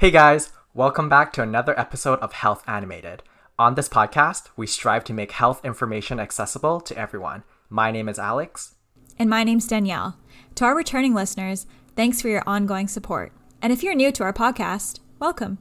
Hey guys, welcome back to another episode of Health Animated. On this podcast, we strive to make health information accessible to everyone. My name is Alex. And my name's Danielle. To our returning listeners, thanks for your ongoing support. And if you're new to our podcast, welcome.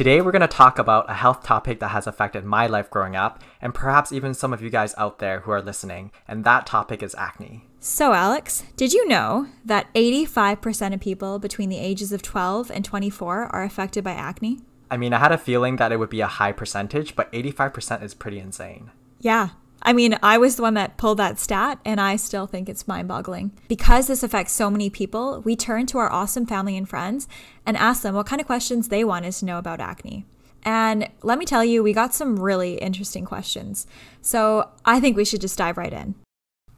Today, we're going to talk about a health topic that has affected my life growing up, and perhaps even some of you guys out there who are listening, and that topic is acne. So, Alex, did you know that 85% of people between the ages of 12 and 24 are affected by acne? I mean, I had a feeling that it would be a high percentage, but 85% is pretty insane. Yeah, I mean, I was the one that pulled that stat, and I still think it's mind boggling. Because this affects so many people, we turn to our awesome family and friends and ask them what kind of questions they wanted to know about acne. And let me tell you, we got some really interesting questions. So I think we should just dive right in.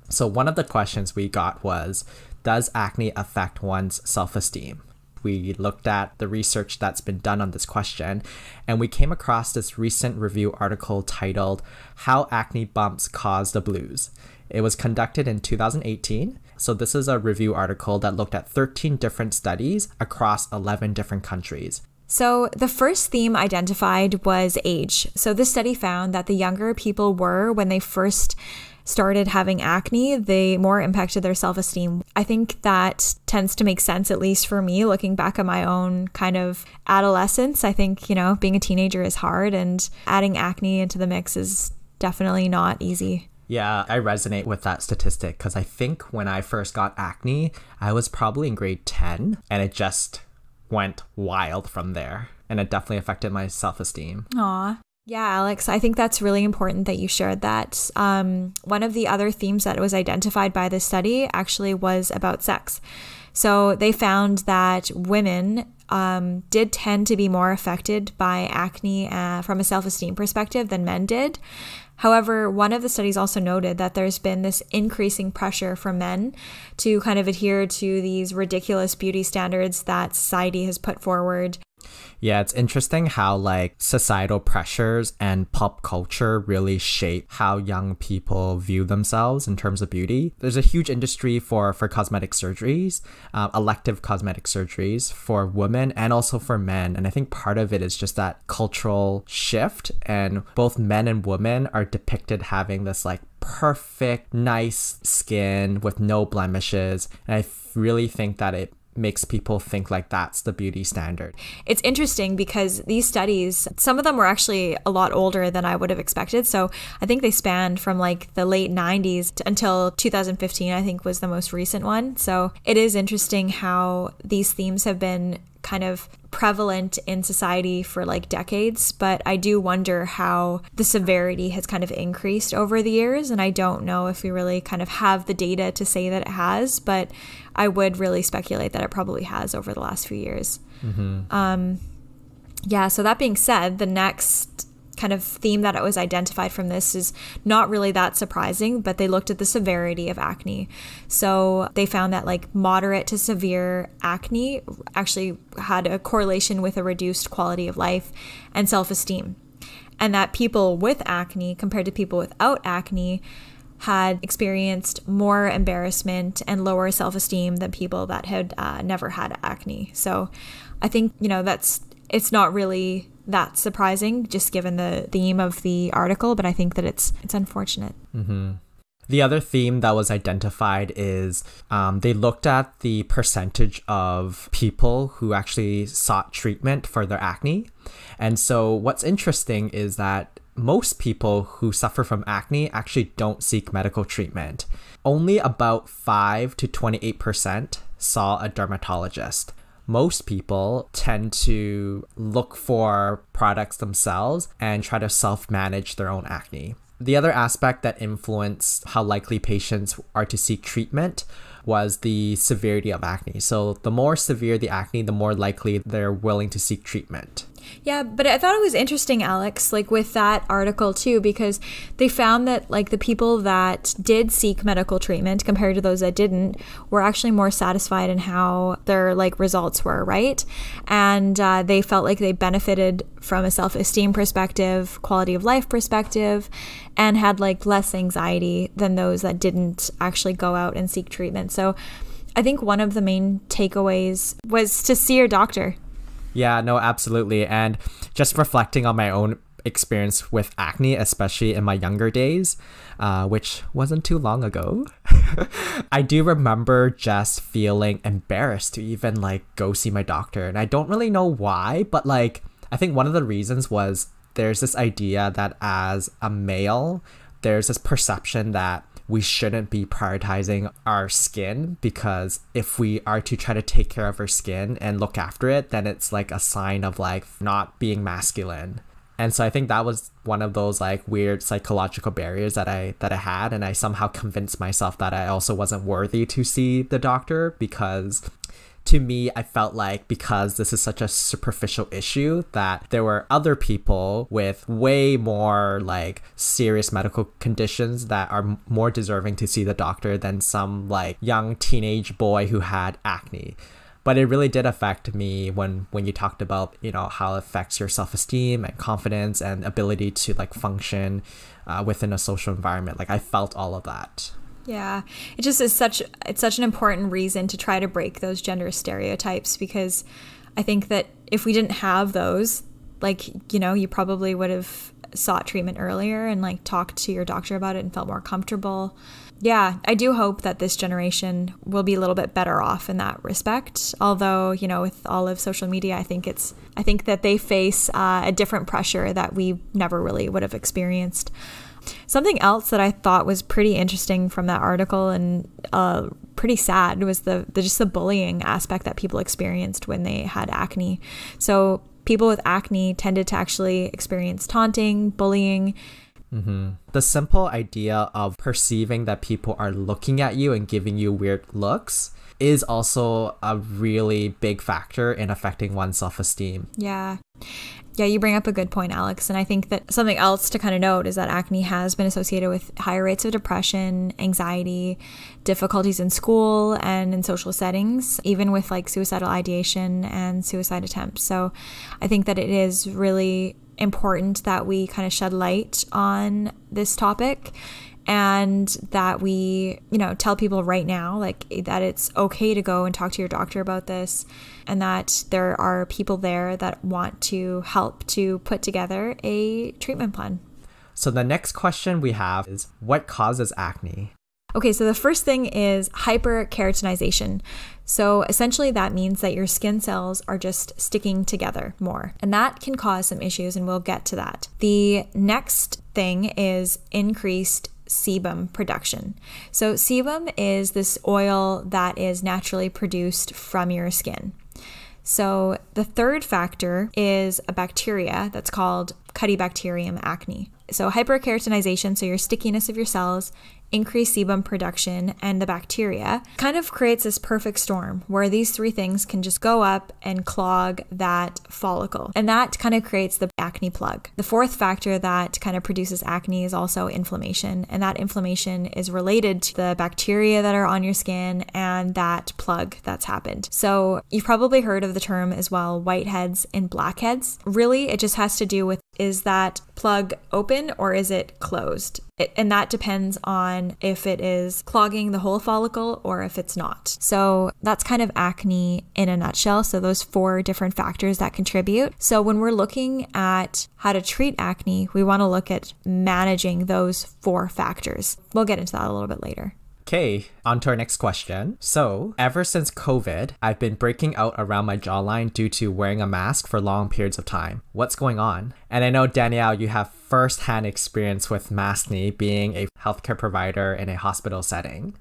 So, one of the questions we got was Does acne affect one's self esteem? We looked at the research that's been done on this question, and we came across this recent review article titled How Acne Bumps Cause the Blues. It was conducted in 2018. So, this is a review article that looked at 13 different studies across 11 different countries. So, the first theme identified was age. So, this study found that the younger people were when they first started having acne, the more impacted their self esteem. I think that tends to make sense, at least for me, looking back at my own kind of adolescence. I think, you know, being a teenager is hard, and adding acne into the mix is definitely not easy. Yeah, I resonate with that statistic because I think when I first got acne, I was probably in grade 10 and it just went wild from there. And it definitely affected my self esteem. Aw. Yeah, Alex, I think that's really important that you shared that. Um, one of the other themes that was identified by this study actually was about sex. So they found that women um, did tend to be more affected by acne uh, from a self esteem perspective than men did. However, one of the studies also noted that there's been this increasing pressure for men to kind of adhere to these ridiculous beauty standards that society has put forward yeah, it's interesting how like societal pressures and pop culture really shape how young people view themselves in terms of beauty. There's a huge industry for for cosmetic surgeries, uh, elective cosmetic surgeries for women and also for men, and I think part of it is just that cultural shift, and both men and women are depicted having this like perfect, nice skin with no blemishes, and I really think that it makes people think like that's the beauty standard. It's interesting because these studies, some of them were actually a lot older than I would have expected. So I think they spanned from like the late 90s until 2015, I think was the most recent one. So it is interesting how these themes have been kind of prevalent in society for like decades, but I do wonder how the severity has kind of increased over the years. And I don't know if we really kind of have the data to say that it has, but I would really speculate that it probably has over the last few years. Mm-hmm. Um, yeah, so that being said, the next kind of theme that it was identified from this is not really that surprising, but they looked at the severity of acne. So they found that like moderate to severe acne actually had a correlation with a reduced quality of life and self esteem. And that people with acne compared to people without acne had experienced more embarrassment and lower self esteem than people that had uh, never had acne. So I think, you know, that's it's not really that surprising, just given the theme of the article. But I think that it's it's unfortunate. Mm-hmm. The other theme that was identified is um, they looked at the percentage of people who actually sought treatment for their acne. And so, what's interesting is that most people who suffer from acne actually don't seek medical treatment. Only about 5 to 28% saw a dermatologist most people tend to look for products themselves and try to self manage their own acne. The other aspect that influenced how likely patients are to seek treatment was the severity of acne. So, the more severe the acne, the more likely they're willing to seek treatment. Yeah, but I thought it was interesting, Alex, like with that article too, because they found that like the people that did seek medical treatment compared to those that didn't were actually more satisfied in how their like results were, right? And uh, they felt like they benefited from a self esteem perspective, quality of life perspective, and had like less anxiety than those that didn't actually go out and seek treatment. So I think one of the main takeaways was to see your doctor yeah, no, absolutely. And just reflecting on my own experience with acne, especially in my younger days, uh, which wasn't too long ago, I do remember just feeling embarrassed to even like go see my doctor. And I don't really know why, but like, I think one of the reasons was there's this idea that as a male, there's this perception that we shouldn't be prioritizing our skin because if we are to try to take care of our skin and look after it, then it's like a sign of like not being masculine. And so I think that was one of those like weird psychological barriers that I that I had and I somehow convinced myself that I also wasn't worthy to see the doctor because to me, I felt like because this is such a superficial issue, that there were other people with way more like serious medical conditions that are more deserving to see the doctor than some like young teenage boy who had acne. But it really did affect me when when you talked about you know how it affects your self-esteem and confidence and ability to like function uh, within a social environment. Like i felt all of that yeah. It just is such it's such an important reason to try to break those gender stereotypes because I think that if we didn't have those, like, you know, you probably would have sought treatment earlier and like talked to your doctor about it and felt more comfortable. Yeah, I do hope that this generation will be a little bit better off in that respect. Although, you know, with all of social media, I think it's I think that they face uh, a different pressure that we never really would have experienced. Something else that I thought was pretty interesting from that article and uh, pretty sad was the, the just the bullying aspect that people experienced when they had acne. So people with acne tended to actually experience taunting, bullying. Mm-hmm. The simple idea of perceiving that people are looking at you and giving you weird looks is also a really big factor in affecting one's self esteem. Yeah. Yeah, you bring up a good point, Alex. And I think that something else to kind of note is that acne has been associated with higher rates of depression, anxiety, difficulties in school and in social settings, even with like suicidal ideation and suicide attempts. So I think that it is really important that we kind of shed light on this topic and that we, you know, tell people right now, like that it's okay to go and talk to your doctor about this, and that there are people there that want to help to put together a treatment plan. So the next question we have is what causes acne? Okay, so the first thing is hyperkeratinization. So essentially, that means that your skin cells are just sticking together more, and that can cause some issues, and we'll get to that. The next thing is increased sebum production. So, sebum is this oil that is naturally produced from your skin. So, the third factor is a bacteria that's called Cutibacterium acne. So, hyperkeratinization, so your stickiness of your cells, increased sebum production, and the bacteria kind of creates this perfect storm where these three things can just go up and clog that follicle. And that kind of creates the acne plug. The fourth factor that kind of produces acne is also inflammation, and that inflammation is related to the bacteria that are on your skin and that plug that's happened. So, you've probably heard of the term as well whiteheads and blackheads. Really, it just has to do with is that plug open or is it closed? And that depends on if it is clogging the whole follicle or if it's not. So that's kind of acne in a nutshell. So those four different factors that contribute. So when we're looking at how to treat acne, we want to look at managing those four factors. We'll get into that a little bit later. Okay, on to our next question. So, ever since COVID, I've been breaking out around my jawline due to wearing a mask for long periods of time. What's going on? And I know, Danielle, you have firsthand experience with maskne being a healthcare provider in a hospital setting.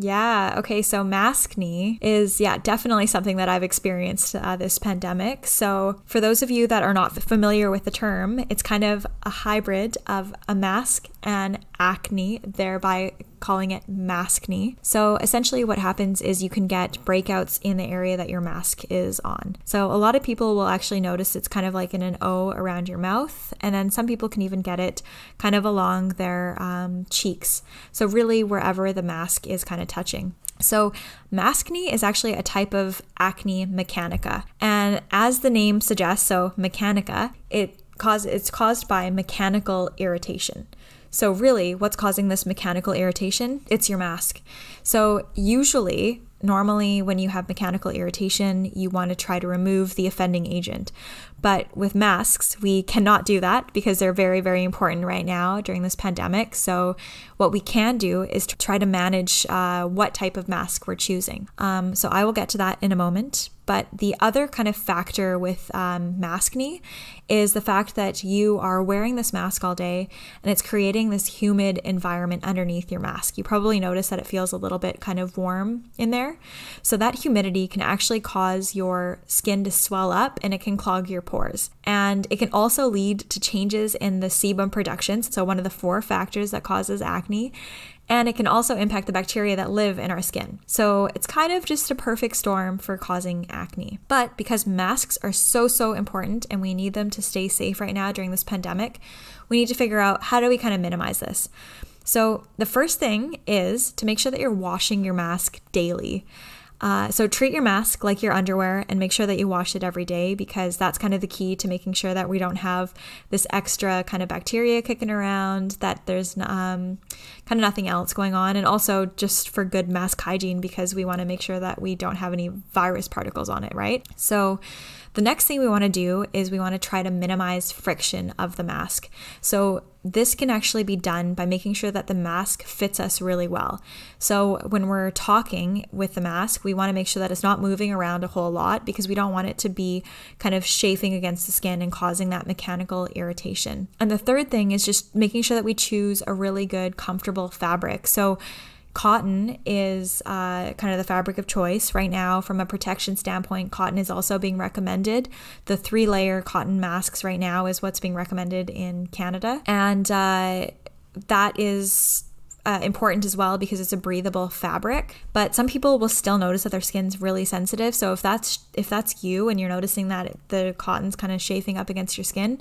Yeah. Okay. So maskne is, yeah, definitely something that I've experienced uh, this pandemic. So for those of you that are not familiar with the term, it's kind of a hybrid of a mask and acne, thereby calling it maskne. So essentially, what happens is you can get breakouts in the area that your mask is on. So a lot of people will actually notice it's kind of like in an O around your mouth, and then some people can even get it kind of along their um, cheeks. So really, wherever the mask is kind of touching. So, maskne is actually a type of acne mechanica. And as the name suggests, so mechanica, it cause it's caused by mechanical irritation. So, really, what's causing this mechanical irritation? It's your mask. So, usually, normally, when you have mechanical irritation, you want to try to remove the offending agent. But with masks, we cannot do that because they're very, very important right now during this pandemic. So, what we can do is to try to manage uh, what type of mask we're choosing. Um, so, I will get to that in a moment. But the other kind of factor with um, maskne is the fact that you are wearing this mask all day and it's creating this humid environment underneath your mask. You probably notice that it feels a little bit kind of warm in there. So that humidity can actually cause your skin to swell up and it can clog your pores. And it can also lead to changes in the sebum production. So, one of the four factors that causes acne and it can also impact the bacteria that live in our skin. So it's kind of just a perfect storm for causing acne. But because masks are so, so important and we need them to stay safe right now during this pandemic, we need to figure out how do we kind of minimize this. So the first thing is to make sure that you're washing your mask daily. Uh, so treat your mask like your underwear and make sure that you wash it every day because that's kind of the key to making sure that we don't have this extra kind of bacteria kicking around, that there's um, kind of nothing else going on, and also just for good mask hygiene because we want to make sure that we don't have any virus particles on it, right? So the next thing we want to do is we want to try to minimize friction of the mask. So this can actually be done by making sure that the mask fits us really well. So when we're talking with the mask, we want to make sure that it's not moving around a whole lot because we don't want it to be kind of chafing against the skin and causing that mechanical irritation. And the third thing is just making sure that we choose a really good comfortable fabric. So Cotton is uh, kind of the fabric of choice right now from a protection standpoint. Cotton is also being recommended. The three layer cotton masks right now is what's being recommended in Canada. And uh, that is uh, important as well because it's a breathable fabric but some people will still notice that their skin's really sensitive so if that's if that's you and you're noticing that the cotton's kind of chafing up against your skin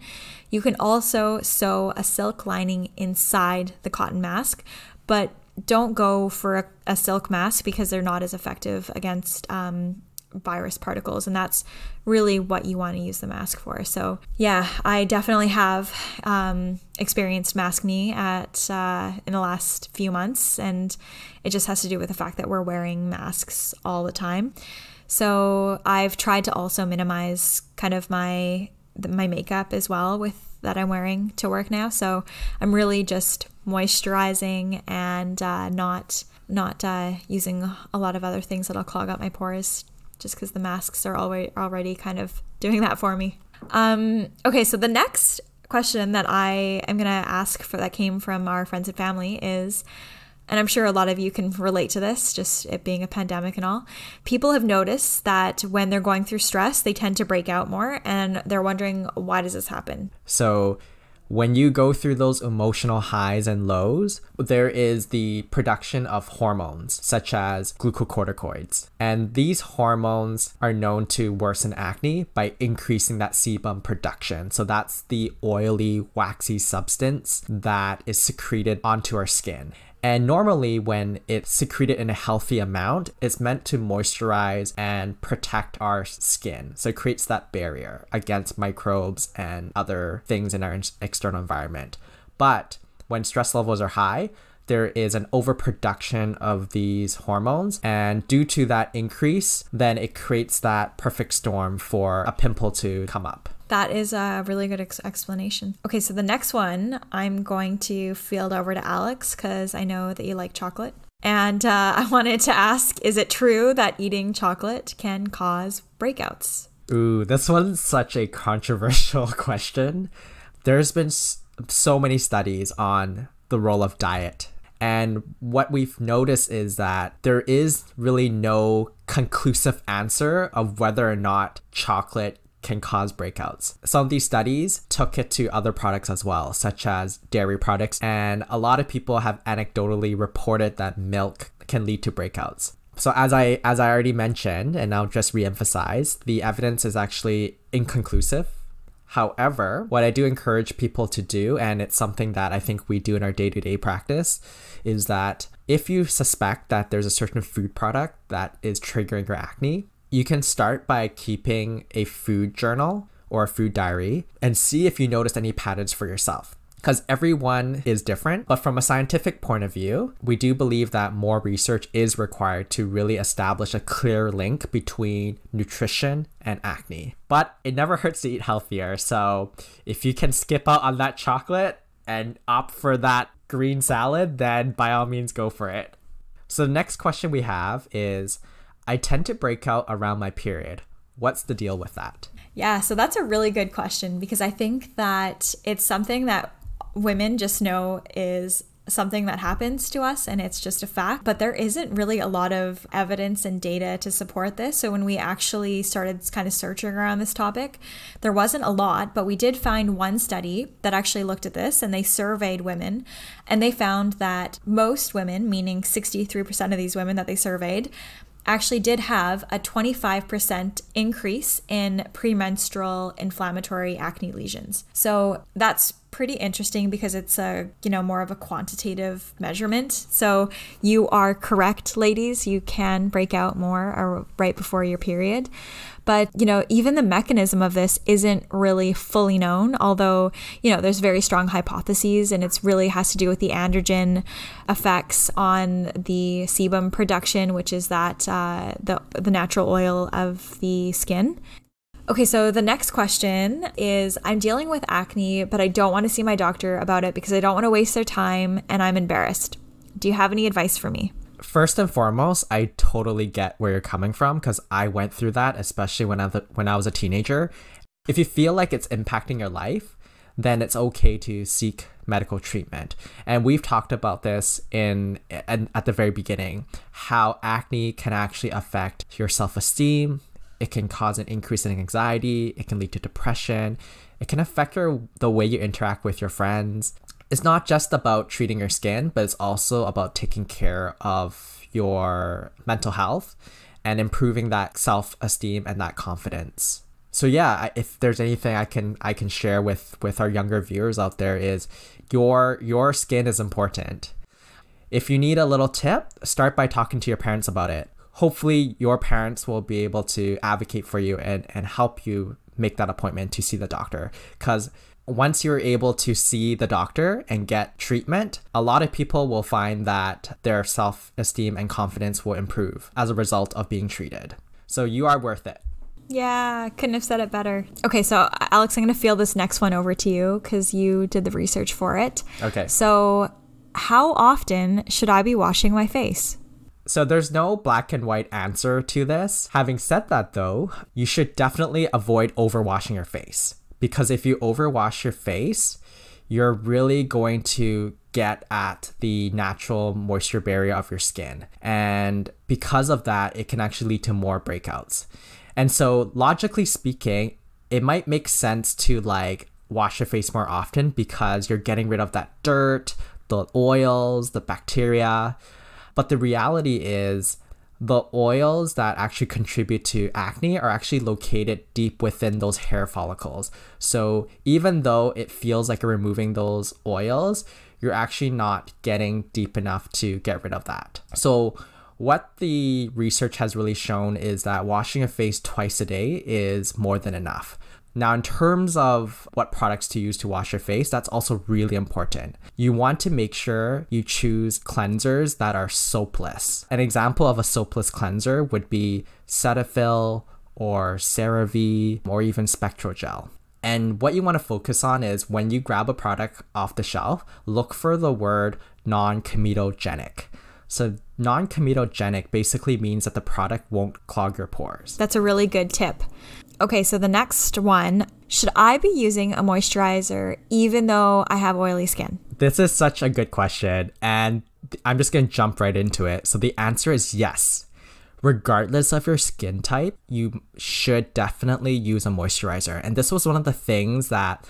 you can also sew a silk lining inside the cotton mask but don't go for a, a, silk mask because they're not as effective against um, virus particles and that's really what you want to use the mask for. So yeah i definitely have um, experienced maskne at uh, in the last few months and it just has to do with the fact that we're wearing masks all the time. So i've tried to also minimize kind of my my makeup as well with that i'm wearing to work now so i'm really just moisturizing and uh, not not uh, using a lot of other things that'll clog up my pores just because the masks are already already kind of doing that for me. Um, okay, so the next question that I am gonna ask for that came from our friends and family is, and I'm sure a lot of you can relate to this, just it being a pandemic and all. People have noticed that when they're going through stress, they tend to break out more, and they're wondering why does this happen. So when you go through those emotional highs and lows, there is the production of hormones such as glucocorticoids. And these hormones are known to worsen acne by increasing that sebum production. So that's the oily, waxy substance that is secreted onto our skin. And normally, when it's secreted in a healthy amount, it's meant to moisturize and protect our skin. So it creates that barrier against microbes and other things in our external environment. But when stress levels are high, there is an overproduction of these hormones. And due to that increase, then it creates that perfect storm for a pimple to come up. That is a really good ex- explanation. Okay, so the next one I'm going to field over to Alex because I know that you like chocolate. And uh, I wanted to ask Is it true that eating chocolate can cause breakouts? Ooh, this one's such a controversial question. There's been so many studies on the role of diet. And what we've noticed is that there is really no conclusive answer of whether or not chocolate can cause breakouts. Some of these studies took it to other products as well, such as dairy products, and a lot of people have anecdotally reported that milk can lead to breakouts. So as I as I already mentioned, and I'll just reemphasize, the evidence is actually inconclusive. However, what I do encourage people to do, and it's something that I think we do in our day-to-day practice, is that if you suspect that there's a certain food product that is triggering your acne, you can start by keeping a food journal or a food diary and see if you notice any patterns for yourself. Because everyone is different, but from a scientific point of view, we do believe that more research is required to really establish a clear link between nutrition and acne. But it never hurts to eat healthier, so if you can skip out on that chocolate and opt for that green salad, then by all means go for it. So the next question we have is I tend to break out around my period. What's the deal with that? Yeah, so that's a really good question because I think that it's something that women just know is something that happens to us and it's just a fact. But there isn't really a lot of evidence and data to support this. So when we actually started kind of searching around this topic, there wasn't a lot, but we did find one study that actually looked at this and they surveyed women and they found that most women, meaning 63% of these women that they surveyed, actually did have a 25% increase in premenstrual inflammatory acne lesions. So that's pretty interesting because it's a, you know, more of a quantitative measurement. So you are correct, ladies, you can break out more right before your period. But, you know, even the mechanism of this isn't really fully known, although, you know, there's very strong hypotheses and it's really has to do with the androgen effects on the sebum production, which is that uh, the, the natural oil of the skin. Okay, so the next question is I'm dealing with acne, but I don't want to see my doctor about it because I don't want to waste their time and I'm embarrassed. Do you have any advice for me? First and foremost, I totally get where you're coming from because I went through that, especially when I when I was a teenager. If you feel like it's impacting your life, then it's okay to seek medical treatment. And we've talked about this in, in at the very beginning, how acne can actually affect your self-esteem, it can cause an increase in anxiety, it can lead to depression, it can affect your the way you interact with your friends. It's not just about treating your skin, but it's also about taking care of your mental health and improving that self-esteem and that confidence. So yeah, if there's anything I can I can share with with our younger viewers out there is your your skin is important. If you need a little tip, start by talking to your parents about it hopefully your parents will be able to advocate for you and, and help you make that appointment to see the doctor because once you're able to see the doctor and get treatment, a lot of people will find that their self esteem and confidence will improve as a result of being treated. So you are worth it. Yeah, couldn't have said it better. Okay, so Alex, I'm going to feel this next one over to you because you did the research for it. Okay. So, how often should I be washing my face? So there's no black and white answer to this. Having said that though, you should definitely avoid overwashing your face because if you overwash your face, you're really going to get at the natural moisture barrier of your skin. And because of that, it can actually lead to more breakouts. And so, logically speaking, it might make sense to like wash your face more often because you're getting rid of that dirt, the oils, the bacteria. But the reality is, the oils that actually contribute to acne are actually located deep within those hair follicles. So even though it feels like you're removing those oils, you're actually not getting deep enough to get rid of that. So what the research has really shown is that washing your face twice a day is more than enough. Now, in terms of what products to use to wash your face, that's also really important. You want to make sure you choose cleansers that are soapless. An example of a soapless cleanser would be Cetaphil or CeraVe or even Spectrogel. And what you want to focus on is when you grab a product off the shelf, look for the word non comedogenic. So, non comedogenic basically means that the product won't clog your pores. That's a really good tip. Okay, so the next one should I be using a moisturizer even though I have oily skin? This is such a good question, and I'm just to jump right into it. So the answer is yes. regardless of your skin type, you should definitely use a moisturizer. And this was one of the things that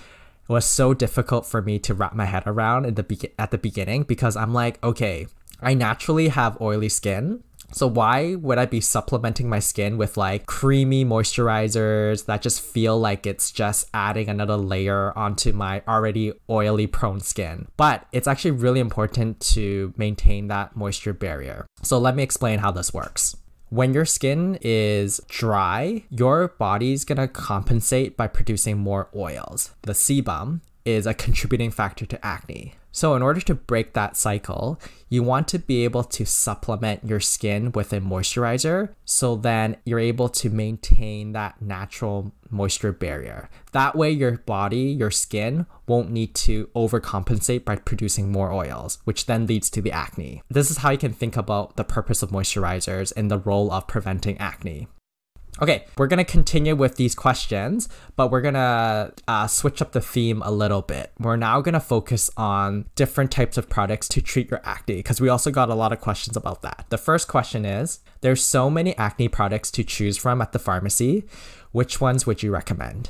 was so difficult for me to wrap my head around in the be- at the beginning because I'm like, okay, I naturally have oily skin. So why would I be supplementing my skin with like creamy moisturizers that just feel like it's just adding another layer onto my already oily prone skin? But it's actually really important to maintain that moisture barrier. So let me explain how this works. When your skin is dry, your body's gonna compensate by producing more oils. The sebum is a contributing factor to acne. So, in order to break that cycle, you want to be able to supplement your skin with a moisturizer so then you're able to maintain that natural moisture barrier. That way, your body, your skin won't need to overcompensate by producing more oils, which then leads to the acne. This is how you can think about the purpose of moisturizers and the role of preventing acne. Okay, we're gonna continue with these questions, but we're gonna uh, switch up the theme a little bit. We're now gonna focus on different types of products to treat your acne because we also got a lot of questions about that. The first question is There's so many acne products to choose from at the pharmacy. Which ones would you recommend?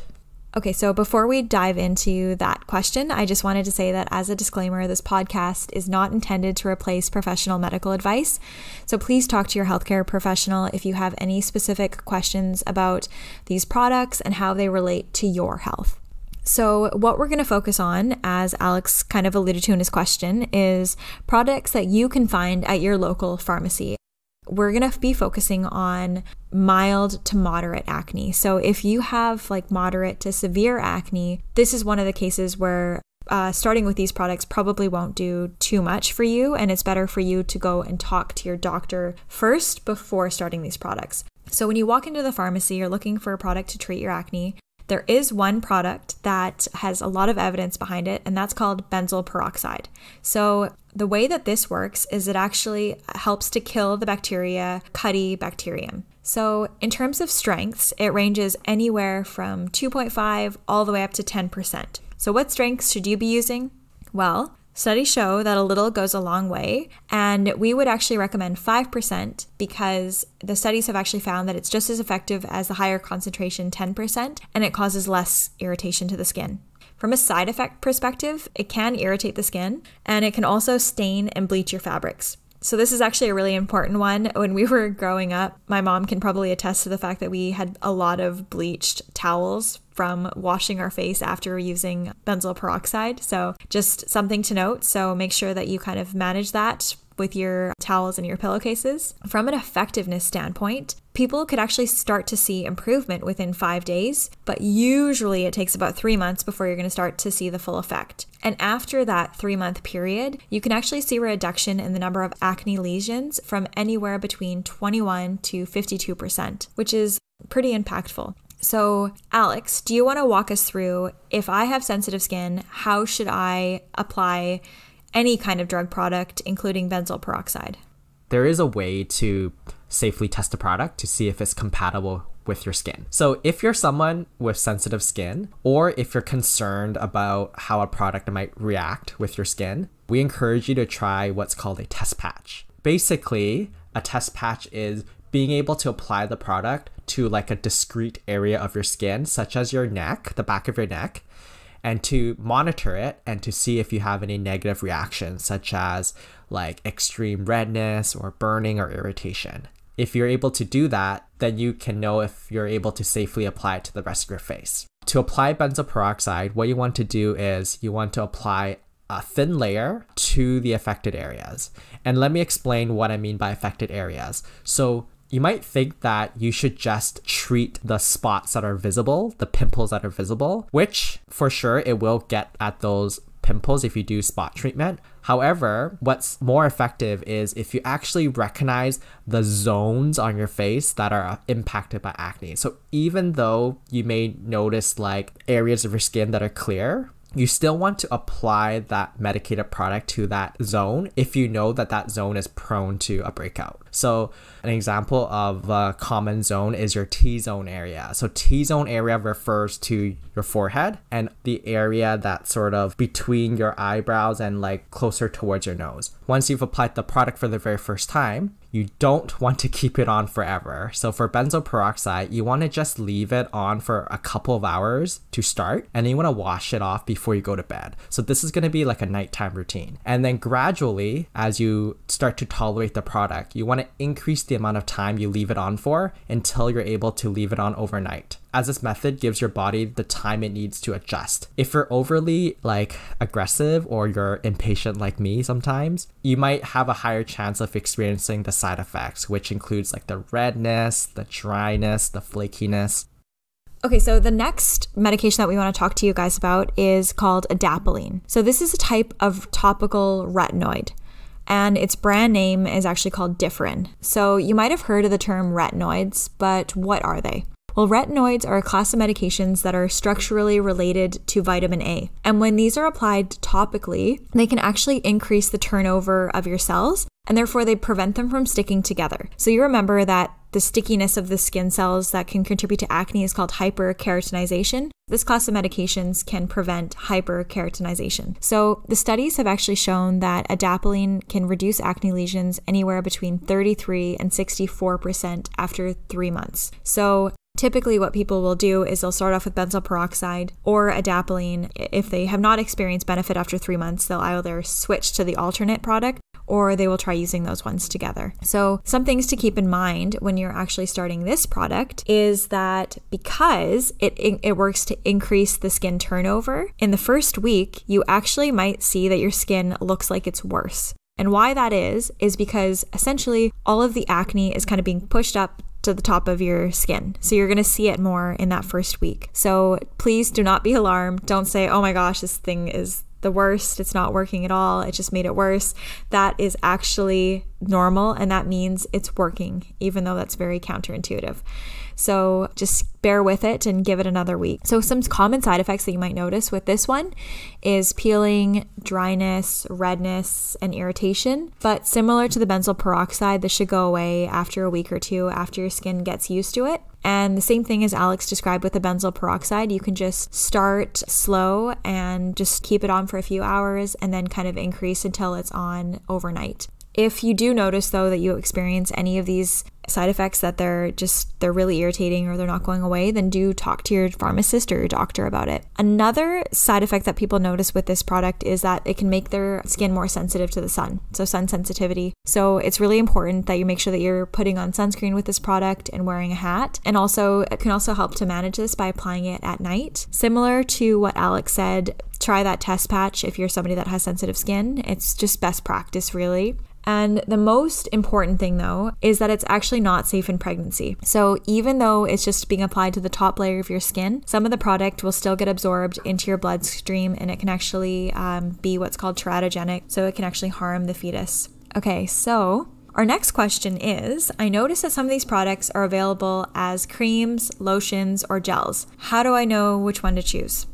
Okay, so before we dive into that question, I just wanted to say that as a disclaimer, this podcast is not intended to replace professional medical advice. So please talk to your healthcare professional if you have any specific questions about these products and how they relate to your health. So, what we're going to focus on, as Alex kind of alluded to in his question, is products that you can find at your local pharmacy we're going to be focusing on mild to moderate acne. So, if you have like moderate to severe acne, this is one of the cases where uh, starting with these products probably won't do too much for you, and it's better for you to go and talk to your doctor first before starting these products. So, when you walk into the pharmacy, you're looking for a product to treat your acne. There is one product that has a lot of evidence behind it, and that's called benzoyl peroxide. So, the way that this works is it actually helps to kill the bacteria Cutibacterium. So, in terms of strengths, it ranges anywhere from 2.5 all the way up to 10%. So, what strengths should you be using? Well, Studies show that a little goes a long way, and we would actually recommend 5% because the studies have actually found that it's just as effective as the higher concentration 10%, and it causes less irritation to the skin. From a side effect perspective, it can irritate the skin, and it can also stain and bleach your fabrics. So, this is actually a really important one. When we were growing up, my mom can probably attest to the fact that we had a lot of bleached towels from washing our face after using benzoyl peroxide. So, just something to note. So, make sure that you kind of manage that with your towels and your pillowcases. From an effectiveness standpoint, people could actually start to see improvement within five days, but usually it takes about three months before you're going to start to see the full effect. And after that three month period, you can actually see a reduction in the number of acne lesions from anywhere between 21 to 52%, which is pretty impactful. So, Alex, do you want to walk us through if I have sensitive skin, how should I apply any kind of drug product, including benzoyl peroxide. There is a way to safely test a product to see if it's compatible with your skin. So, if you're someone with sensitive skin, or if you're concerned about how a product might react with your skin, we encourage you to try what's called a test patch. Basically, a test patch is being able to apply the product to like a discrete area of your skin, such as your neck, the back of your neck, and to monitor it and to see if you have any negative reactions, such as like extreme redness or burning or irritation. If you're able to do that, then you can know if you're able to safely apply it to the rest of your face. To apply benzoyl peroxide, what you want to do is you want to apply a thin layer to the affected areas. And let me explain what I mean by affected areas. So, you might think that you should just treat the spots that are visible, the pimples that are visible, which for sure it will get at those pimples if you do spot treatment. However, what's more effective is if you actually recognize the zones on your face that are impacted by acne. So even though you may notice like areas of your skin that are clear, you still want to apply that medicated product to that zone if you know that that zone is prone to a breakout. So, an example of a common zone is your T zone area. So, T zone area refers to your forehead and the area that's sort of between your eyebrows and like closer towards your nose. Once you've applied the product for the very first time, you don't want to keep it on forever. So for benzoyl peroxide, you want to just leave it on for a couple of hours to start, and then you want to wash it off before you go to bed. So this is going to be like a nighttime routine. And then gradually, as you start to tolerate the product, you want to increase the amount of time you leave it on for until you're able to leave it on overnight as this method gives your body the time it needs to adjust. If you're overly like aggressive or you're impatient like me sometimes, you might have a higher chance of experiencing the side effects, which includes like the redness, the dryness, the flakiness. Okay, so the next medication that we want to talk to you guys about is called adapalene. So this is a type of topical retinoid and its brand name is actually called Differin. So you might have heard of the term retinoids, but what are they? Well, retinoids are a class of medications that are structurally related to vitamin A. And when these are applied topically, they can actually increase the turnover of your cells and therefore they prevent them from sticking together. So you remember that the stickiness of the skin cells that can contribute to acne is called hyperkeratinization. This class of medications can prevent hyperkeratinization. So, the studies have actually shown that adapalene can reduce acne lesions anywhere between 33 and 64% after three months. So, Typically, what people will do is they'll start off with benzoyl peroxide or adapalene. If they have not experienced benefit after three months, they'll either switch to the alternate product or they will try using those ones together. So, some things to keep in mind when you're actually starting this product is that because it, it works to increase the skin turnover, in the first week, you actually might see that your skin looks like it's worse. And why that is, is because essentially all of the acne is kind of being pushed up to the top of your skin. So you're going to see it more in that first week. So please do not be alarmed. Don't say, oh my gosh, this thing is the worst. It's not working at all. It just made it worse. That is actually normal and that means it's working, even though that's very counterintuitive. So just bear with it and give it another week. So, some common side effects that you might notice with this one is peeling, dryness, redness, and irritation. But similar to the benzoyl peroxide, this should go away after a week or two after your skin gets used to it. And the same thing as Alex described with the benzoyl peroxide, you can just start slow and just keep it on for a few hours and then kind of increase until it's on overnight. If you do notice though that you experience any of these side effects that they're just they're really irritating or they're not going away, then do talk to your pharmacist or your doctor about it. Another side effect that people notice with this product is that it can make their skin more sensitive to the sun. So sun sensitivity. So it's really important that you make sure that you're putting on sunscreen with this product and wearing a hat. And also it can also help to manage this by applying it at night. Similar to what Alex said, try that test patch if you're somebody that has sensitive skin. It's just best practice really. And the most important thing, though, is that it's actually not safe in pregnancy. So, even though it's just being applied to the top layer of your skin, some of the product will still get absorbed into your bloodstream and it can actually um, be what's called teratogenic. So, it can actually harm the fetus. Okay, so our next question is I notice that some of these products are available as creams, lotions, or gels. How do I know which one to choose?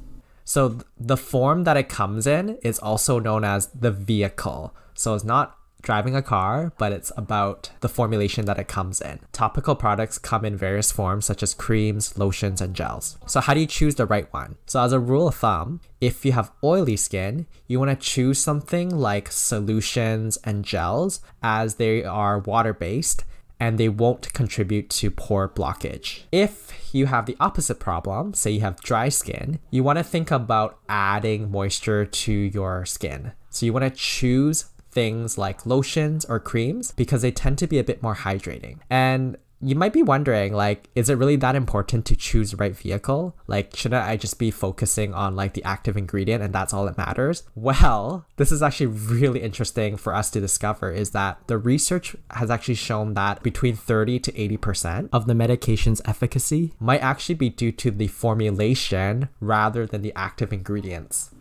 So, the form that it comes in is also known as the vehicle. So, it's not driving a car, but it's about the formulation that it comes in. Topical products come in various forms such as creams, lotions, and gels. So, how do you choose the right one? So, as a rule of thumb, if you have oily skin, you want to choose something like solutions and gels as they are water based and they won't contribute to pore blockage. If you have the opposite problem, say you have dry skin, you want to think about adding moisture to your skin. So you want to choose things like lotions or creams because they tend to be a bit more hydrating. And you might be wondering like is it really that important to choose the right vehicle? Like shouldn't i just be focusing on like the active ingredient and that's all that matters? Well this is actually really interesting for us to discover is that the research has actually shown that between 30 to 80% of the medication's efficacy might actually be due to the formulation rather than the active ingredients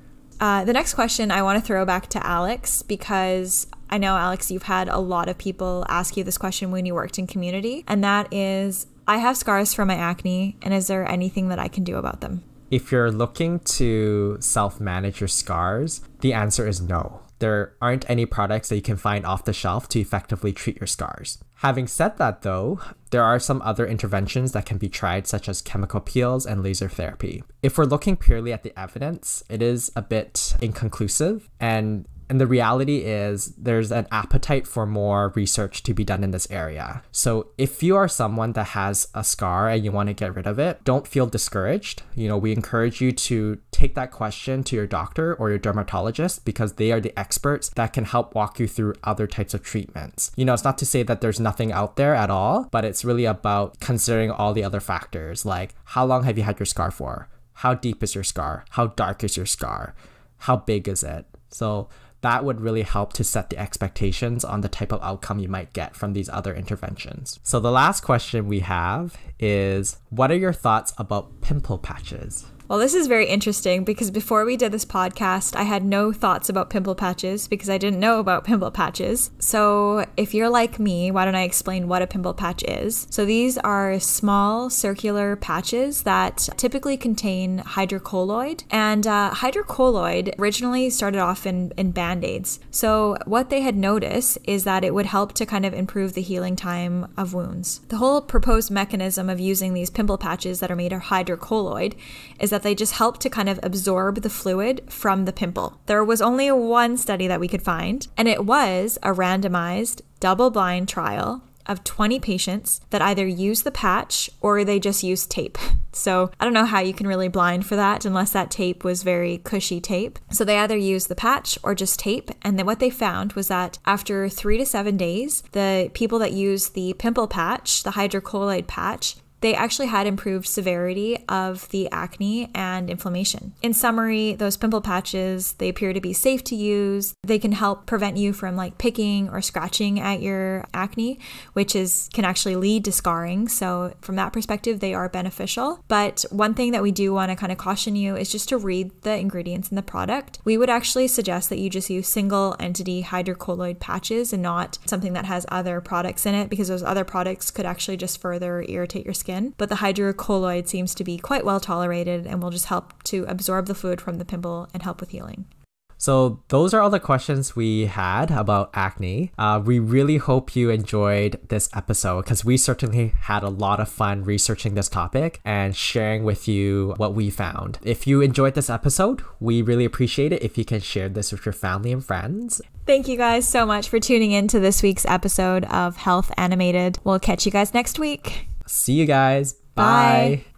uh, the next question I want to throw back to Alex because I know, Alex, you've had a lot of people ask you this question when you worked in community, and that is I have scars from my acne, and is there anything that I can do about them? if you're looking to self manage your scars, the answer is no. There aren't any products that you can find off the shelf to effectively treat your scars. Having said that, though, there are some other interventions that can be tried, such as chemical peels and laser therapy. If we're looking purely at the evidence, it is a bit inconclusive, and and the reality is, there's an appetite for more research to be done in this area. So, if you are someone that has a scar and you want to get rid of it, don't feel discouraged. You know, we encourage you to take that question to your doctor or your dermatologist because they are the experts that can help walk you through other types of treatments. You know, it's not to say that there's nothing out there at all, but it's really about considering all the other factors like how long have you had your scar for? How deep is your scar? How dark is your scar? How big is it? So, that would really help to set the expectations on the type of outcome you might get from these other interventions. So, the last question we have is What are your thoughts about pimple patches? Well, this is very interesting because before we did this podcast, I had no thoughts about pimple patches because I didn't know about pimple patches. So, if you're like me, why don't I explain what a pimple patch is? So, these are small circular patches that typically contain hydrocolloid. And uh, hydrocolloid originally started off in, in band aids. So, what they had noticed is that it would help to kind of improve the healing time of wounds. The whole proposed mechanism of using these pimple patches that are made of hydrocolloid is that they just help to kind of absorb the fluid from the pimple. There was only one study that we could find, and it was a randomized, double blind trial of 20 patients that either use the patch or they just use tape. So I don't know how you can really blind for that unless that tape was very cushy tape. So they either use the patch or just tape. And then what they found was that after three to seven days, the people that use the pimple patch, the hydrocolloid patch, they actually had improved severity of the acne and inflammation. In summary, those pimple patches, they appear to be safe to use. They can help prevent you from like picking or scratching at your acne, which is can actually lead to scarring. So from that perspective, they are beneficial. But one thing that we do want to kind of caution you is just to read the ingredients in the product. We would actually suggest that you just use single entity hydrocolloid patches and not something that has other products in it because those other products could actually just further irritate your skin skin, but the hydrocolloid seems to be quite well tolerated and will just help to absorb the fluid from the pimple and help with healing. So, those are all the questions we had about acne. Uh, we really hope you enjoyed this episode because we certainly had a lot of fun researching this topic and sharing with you what we found. If you enjoyed this episode, we really appreciate it if you can share this with your family and friends. Thank you guys so much for tuning in to this week's episode of Health Animated. We'll catch you guys next week. See you guys. Bye. Bye.